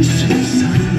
Mr. Sun.